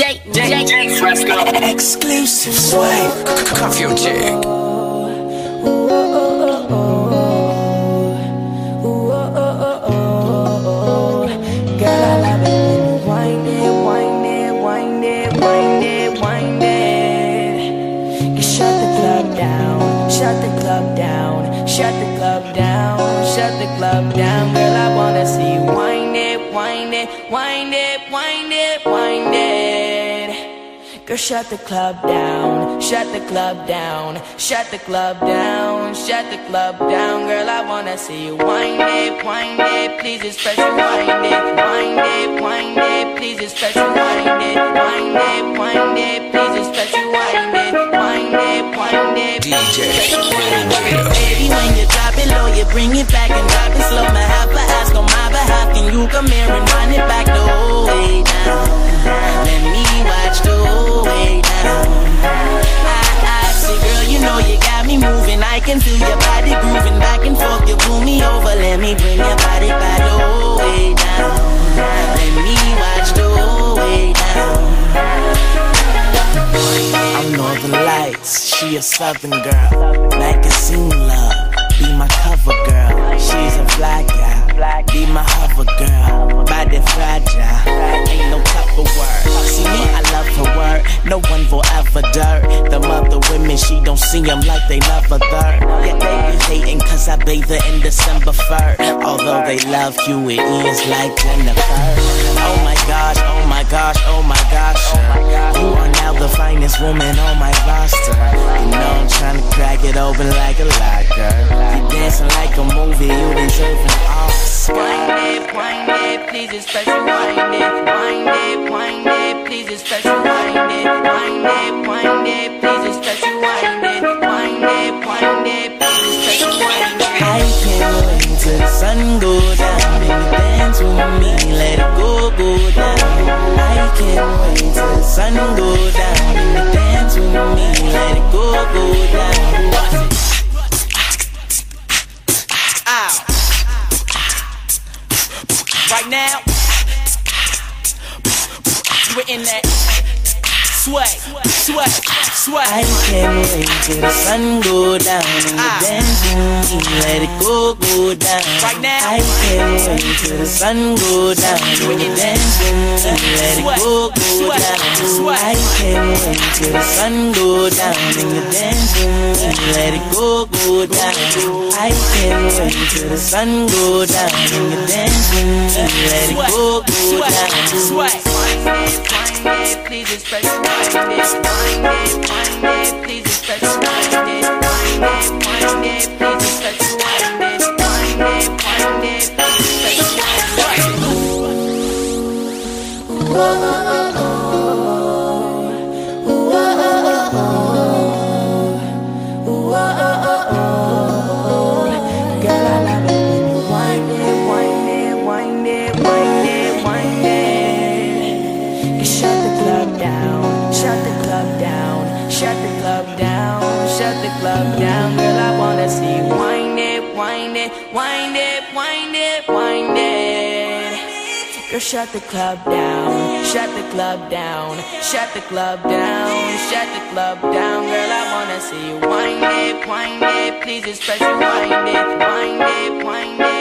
J, J, J, Fresco. Exclusive swag. Cuff your down, shut the club down, shut the club down, shut the club down. Girl, I wanna see you wind it, wind it, wind it, wind it, wind it. Girl, shut the club down, shut the club down, shut the club down, shut the club down. Girl, I wanna see you wind it, wind it, please especially wind it, wind it, wind it, please especially wind it, wind it, wind it, please especially wind it, wind it, wind it, DJ Baby, when you drop it low, you bring it back can feel your body grooving back and forth. You pull me over, let me bring your body back the whole way down. Let me watch the whole way down. I'm Northern Lights, she a Southern girl. Magazine love, be my cover girl. She's a fly gal, be my hover girl. Body fragile, ain't no couple word. See me, I love her word, no one will ever dirt. She don't see them like they love her third. Yeah, they be hating cause I bathe her in December fur. Although they love you, it ends like Jennifer. Oh my gosh, oh my gosh, oh my gosh. You are now the finest woman on my roster. You know I'm trying to crack it open like a locker. You dancing like a movie, you deserve an Oscar. Wind it, wind it, please especially wind it. Wind it, wind it, please especially wind it. Go down dance with me. Let it go, go down. Ow. Right now, we're in that sway, sway, sway. I can't wait till the sun go down and you ah. dance with me. Let it go, go down. Right now, I can't wait till the sun go down and you dance with me. Let it go, go down. I can't wait till the sun go down and you dance with. Let it go, go down. I can't wait till the sun go down and you dance with. Let it go, go down. Please wind it, wind it, wind it, please respect club down. Girl, I wanna see you wind it, wind it, wind it, wind it, wind it. Girl, shut the club down, shut the club down, shut the club down, shut the club down. Girl, I wanna see you wind it, wind it, please especially wind it, wind it, wind it,